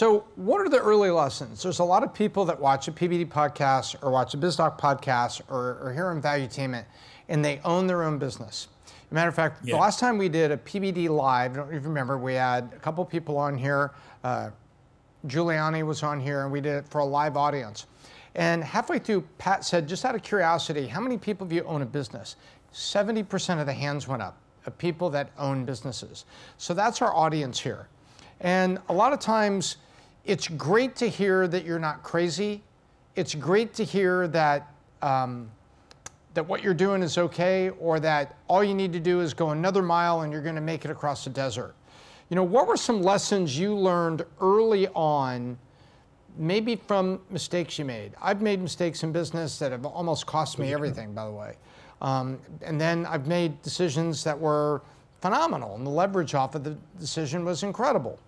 So, what are the early lessons? There's a lot of people that watch a PBD podcast or watch a BizDoc podcast or, or hear on Valuetainment, and they own their own business. As a matter of fact, yeah. the last time we did a PBD live, I don't even remember, we had a couple people on here. Uh, Giuliani was on here, and we did it for a live audience. And halfway through, Pat said, just out of curiosity, how many people of you own a business? 70% of the hands went up of people that own businesses. So that's our audience here. And a lot of times, it's great to hear that you're not crazy. It's great to hear that um, that what you're doing is okay, or that all you need to do is go another mile and you're going to make it across the desert. You know, what were some lessons you learned early on, maybe from mistakes you made? I've made mistakes in business that have almost cost me everything, by the way. Um, and then I've made decisions that were phenomenal, and the leverage off of the decision was incredible.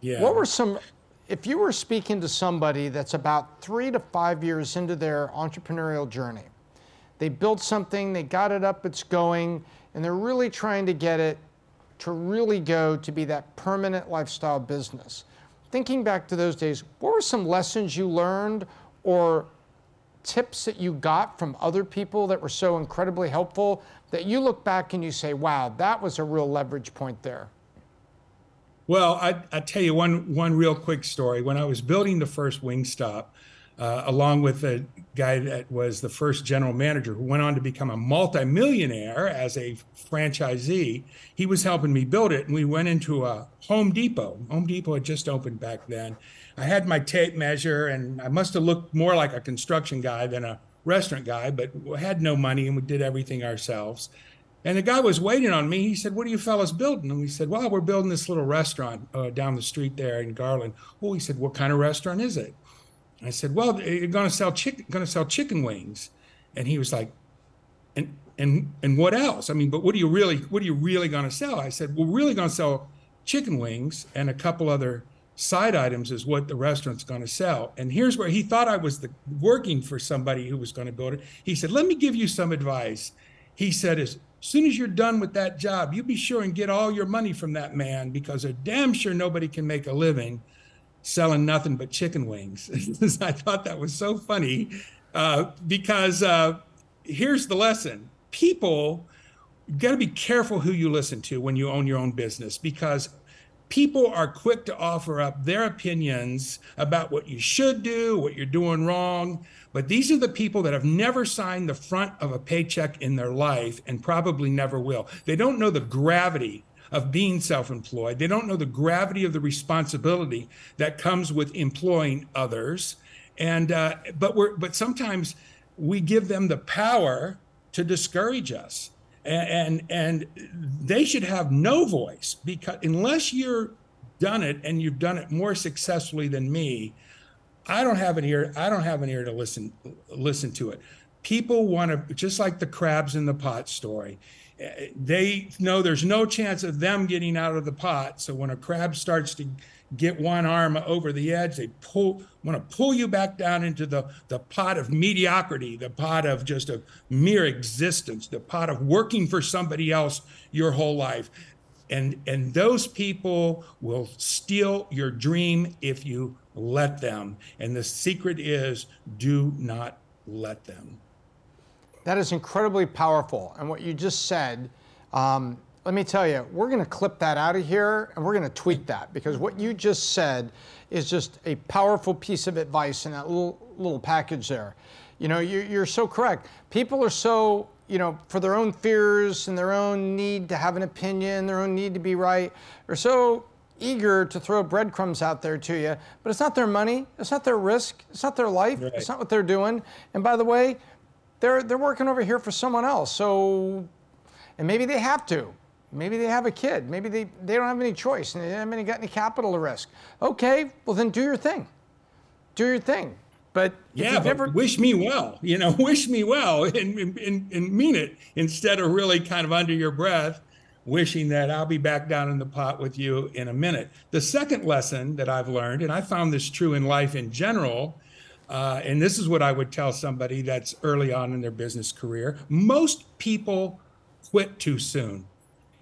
Yeah. What were some, if you were speaking to somebody that's about three to five years into their entrepreneurial journey, they built something, they got it up, it's going, and they're really trying to get it to really go to be that permanent lifestyle business. Thinking back to those days, what were some lessons you learned or tips that you got from other people that were so incredibly helpful that you look back and you say, wow, that was a real leverage point there? Well, I, I tell you one one real quick story. When I was building the first Wingstop, uh, along with a guy that was the first general manager who went on to become a multimillionaire as a franchisee, he was helping me build it. And we went into a Home Depot. Home Depot had just opened back then. I had my tape measure, and I must have looked more like a construction guy than a restaurant guy, but we had no money and we did everything ourselves. And the guy was waiting on me. He said, What are you fellas building? And we said, Well, we're building this little restaurant uh, down the street there in Garland. Oh, he said, What kind of restaurant is it? I said, Well, you're going to sell chicken, to sell chicken wings. And he was like, and and and what else? I mean, but what are you really what are you really going to sell? I said, We're really going to sell chicken wings and a couple other side items is what the restaurant's going to sell. And here's where he thought I was the, working for somebody who was going to build it. He said, "Let me give you some advice." He said, as soon as you're done with that job, you be sure and get all your money from that man because they're damn sure nobody can make a living selling nothing but chicken wings. I thought that was so funny uh, because uh, here's the lesson people, you got to be careful who you listen to when you own your own business because people are quick to offer up their opinions about what you should do, what you're doing wrong. But these are the people that have never signed the front of a paycheck in their life and probably never will. They don't know the gravity of being self employed, they don't know the gravity of the responsibility that comes with employing others. And, uh, but, we're, but sometimes we give them the power to discourage us and and they should have no voice because unless you're done it and you've done it more successfully than me i don't have an ear i don't have an ear to listen listen to it. People want to just like the crabs in the pot story they know there's no chance of them getting out of the pot so when a crab starts to get one arm over the edge. They pull want to pull you back down into the, the pot of mediocrity, the pot of just a mere existence, the pot of working for somebody else your whole life. And and those people will steal your dream if you let them. And the secret is do not let them. That is incredibly powerful. And what you just said um, let me tell you, we're going to clip that out of here and we're going to tweet that because what you just said is just a powerful piece of advice in that little little package there. You know, you're, you're so correct. People are so you know, for their own fears and their own need to have an opinion, their own need to be right, are so eager to throw breadcrumbs out there to you, but it's not their money, it's not their risk, it's not their life, right. it's not what they're doing. And by the way, they're they're working over here for someone else. So and maybe they have to. Maybe they have a kid. Maybe they, they don't have any choice and they haven't got any capital to risk. Okay, well then do your thing. Do your thing. But yeah, but never... wish me well. You know, wish me well and, and, and mean it instead of really kind of under your breath wishing that I'll be back down in the pot with you in a minute. The second lesson that I've learned, and I found this true in life in general, uh, and this is what I would tell somebody that's early on in their business career most people quit too soon.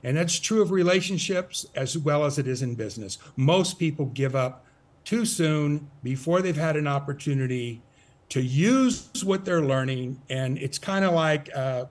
And that's true of relationships as well as it is in business. Most people give up too soon before they've had an opportunity to use what they're learning. And it's kind of like uh,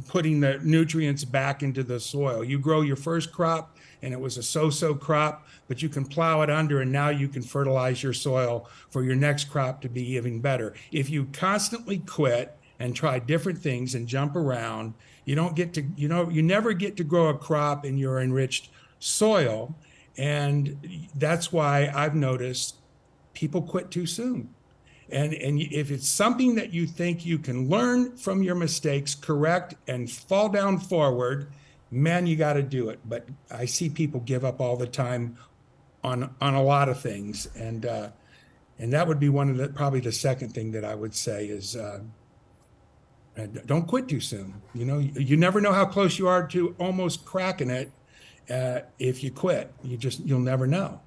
putting the nutrients back into the soil. You grow your first crop and it was a so so crop, but you can plow it under and now you can fertilize your soil for your next crop to be even better. If you constantly quit and try different things and jump around, you don't get to, you know, you never get to grow a crop in your enriched soil. And that's why I've noticed people quit too soon. And, and if it's something that you think you can learn from your mistakes, correct, and fall down forward, man, you got to do it. But I see people give up all the time on on a lot of things, and uh, and that would be one of the probably the second thing that I would say is uh, don't quit too soon. You know, you, you never know how close you are to almost cracking it uh, if you quit. You just you'll never know.